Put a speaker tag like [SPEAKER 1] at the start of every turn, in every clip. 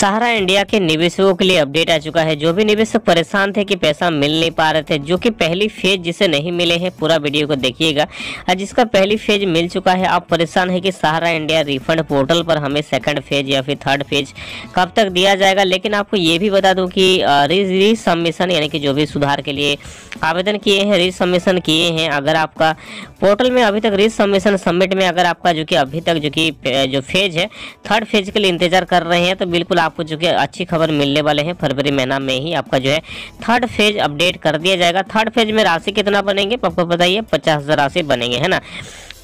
[SPEAKER 1] सहारा India के निवेशकों के लिए अपडेट आ चुका है। जो भी निवेशक परेशान थे कि पैसा मिल नहीं पा रहे थे, जो कि पहली फ़ेज़ जिसे नहीं मिले हैं, पूरा वीडियो को देखिएगा। और जिसका पहली फ़ेज़ मिल चुका है, आप परेशान है कि सहारा इंडिया रिफंड पोर्टल पर हमें सेकंड फ़ेज़ या फिर थर्ड फ़ेज़ कब तक दिया जाएगा? लेकिन आपको ये भी बता दूँ कि री सबमिशन यानी कि जो भी सुधार के लिए आवेदन किए हैं री सबमिशन किए हैं, अगर आपका पोर्टल में अभी तक री सबमिशन सबमिट में अगर आपका जो कि अभी तक जो कि जो फ़ेज़ है थर्ड फ़ेज़ के लिए इंतज़ार कर रहे हैं तो बिल्कुल आपको जो कि अच्छी खबर मिलने वाले हैं, फरवरी महीना में ही आपका जो है थर्ड फ़ेज़ अपडेट कर दिया जाएगा। थर्ड फ़ेज़ में राशि कितना बनेंगे आपको बताइए? पचास हज़ार राशि बनेंगे, है ना?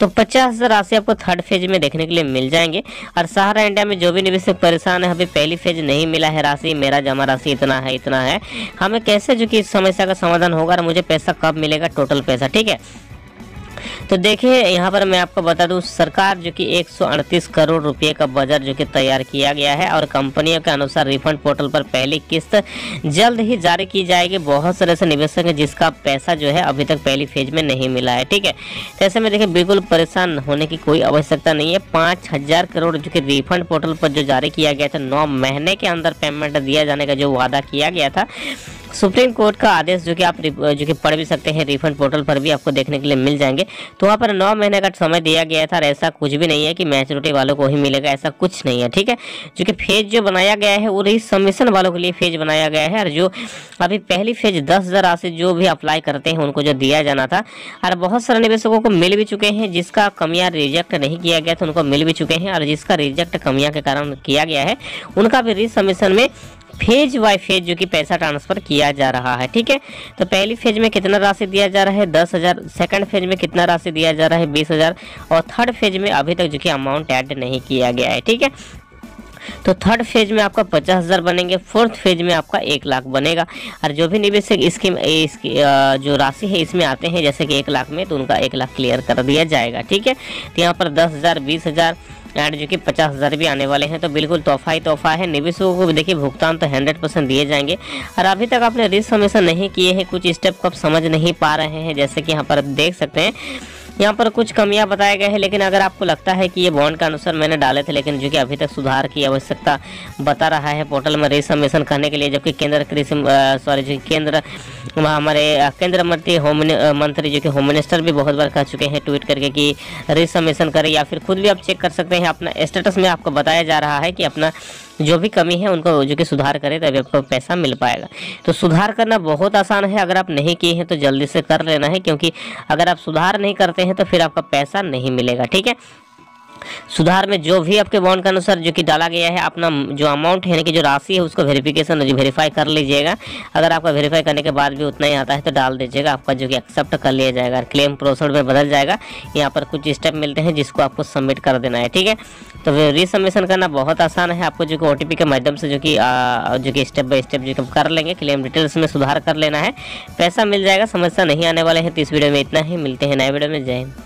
[SPEAKER 1] तो पचास हज़ार राशि आपको थर्ड फ़ेज़ में देखने के लिए मिल जाएँगे। और सहारा इंडिया में जो भी निवेशक परेशान है, अभी पहली फ़ेज़ नहीं मिला है राशि, मेरा जमा राशि इतना है इतना है। हमें कैसे जो कि इस समस्या का समाधान होगा और मुझे पैसा कब मिलेगा टोटल पैसा, ठीक है? तो देखिए, यहाँ पर मैं आपको बता दूँ, सरकार जो कि एक सौ अड़तीस करोड़ रुपए का बजट जो कि तैयार किया गया है और कंपनियों के अनुसार रिफंड पोर्टल पर पहली किस्त जल्द ही जारी की जाएगी। बहुत सारे ऐसे निवेशक हैं जिसका पैसा जो है अभी तक पहली फ़ेज़ में नहीं मिला है, ठीक है? तो ऐसे में देखिए, बिल्कुल परेशान होने की कोई आवश्यकता नहीं है। पाँच हज़ार करोड़ जो कि रिफंड पोर्टल पर जो जारी किया गया था, नौ महीने के अंदर पेमेंट दिया जाने का जो वादा किया गया था सुप्रीम कोर्ट का आदेश जो कि आप जो कि पढ़ भी सकते हैं रिफंड पोर्टल पर भी आपको देखने के लिए मिल जाएँगे। तो वहाँ पर नौ महीने का समय दिया गया था और ऐसा कुछ भी नहीं है कि मैच्योरिटी वालों को ही मिलेगा, ऐसा कुछ नहीं है, ठीक है? जो कि फ़ेज़ जो बनाया गया है, वो रही सबमिशन वालों के लिए फ़ेज़ बनाया गया है और जो अभी पहली फ़ेज़ दस हज़ार राशि जो भी अप्लाई करते हैं, उनको जो दिया जाना था। और बहुत सारे निवेशकों को मिल भी चुके हैं, जिसका कमियाँ रिजेक्ट नहीं किया गया था, उनको मिल भी चुके हैं और जिसका रिजेक्ट कमियाँ के कारण किया गया है, उनका भी रिसबमिशन में फ़ेज़ बाय फ़ेज़ जो कि पैसा ट्रांसफ़र किया जा रहा है, ठीक है? तो पहली फ़ेज़ में कितना राशि दिया जा रहा है? दस हज़ार। सेकेंड फ़ेज़ में कितना राशि दिया जा रहा है? बीस हज़ार। और थर्ड फ़ेज़ में अभी तक जो कि अमाउंट ऐड नहीं किया गया है, ठीक है? तो थर्ड फ़ेज़ में आपका पचास हज़ार बनेंगे फोर्थ फ़ेज़ में आपका एक लाख बनेगा। और जो भी निवेशक इसकी इसकी जो राशि है, इसमें आते हैं, जैसे कि एक लाख में तो उनका एक लाख क्लियर कर दिया जाएगा, ठीक है? तो यहाँ पर दस हज़ार, बीस हज़ार एंड जो कि पचास हज़ार भी आने वाले हैं तो बिल्कुल तोहफा ही तोहफा है। निवेशकों को भी देखिए, भुगतान तो हंड्रेड परसेंट दिए जाएँगे। और अभी तक आपने रिस्क हमेशा नहीं किए हैं, कुछ स्टेप को आप समझ नहीं पा रहे हैं, जैसे कि यहाँ पर देख सकते हैं। यहाँ पर कुछ कमियाँ बताए गए हैं, लेकिन अगर आपको लगता है कि ये बॉन्ड का अनुसार मैंने डाले थे, लेकिन जो कि अभी तक सुधार की आवश्यकता बता रहा है पोर्टल में रिसबमिशन करने के लिए, जबकि केंद्र कृषि सॉरी जो केंद्र हमारे केंद्र मंत्री होम मंत्री जो कि होम मिनिस्टर भी बहुत बार कह चुके हैं ट्वीट करके कि रिसबमिशन करें या फिर खुद भी आप चेक कर सकते हैं। अपना स्टेटस में आपको बताया जा रहा है कि अपना जो भी कमी है, उनको जो कि सुधार करें, तभी आपको पैसा मिल पाएगा। तो सुधार करना बहुत आसान है। अगर आप नहीं किए हैं तो जल्दी से कर लेना है, क्योंकि अगर आप सुधार नहीं करते हैं तो फिर आपका पैसा नहीं मिलेगा, ठीक है? सुधार में जो भी आपके बॉन्ड के अनुसार जो कि डाला गया है, अपना जो अमाउंट है कि जो राशि है, उसको वेरिफिकेशन वेरीफाई कर लीजिएगा। अगर आपका वेरीफाई करने के बाद भी उतना ही आता है तो डाल दीजिएगा। आपका जो कि एक्सेप्ट कर लिया जाएगा क्लेम प्रोसेस में बदल जाएगा। यहाँ पर कुछ स्टेप मिलते हैं, जिसको आपको सबमिट कर देना है, ठीक है? तो रीसबमिशन करना बहुत आसान है। आपको जो कि ओटीपी के माध्यम से जो कि जो कि स्टेप बाय स्टेप जो कि कर लेंगे क्लेम डिटेल्स में सुधार कर लेना है। पैसा मिल जाएगा, समस्या नहीं आने वाले हैं तो इस वीडियो में इतना ही। मिलते हैं नए वीडियो में। जय हिंद।